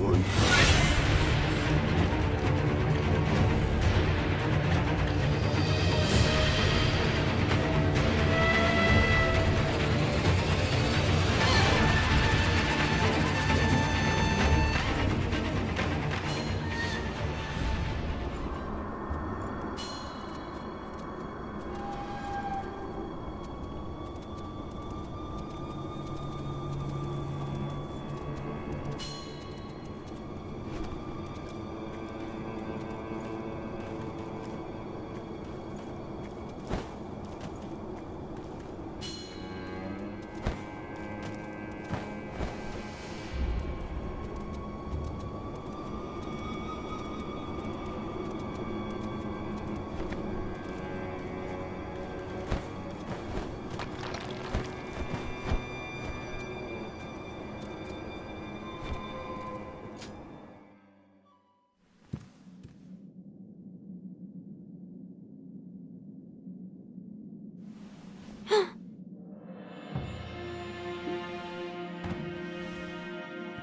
one.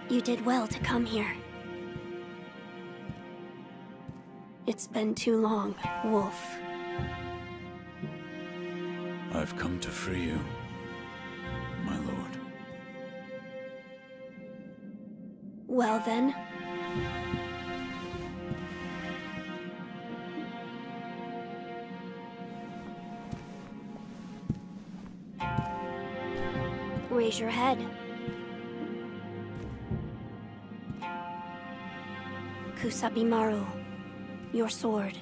You did well to come here. It's been too long, Wolf. I've come to free you, my lord. Well then. Raise your head. Kusabimaru, your sword.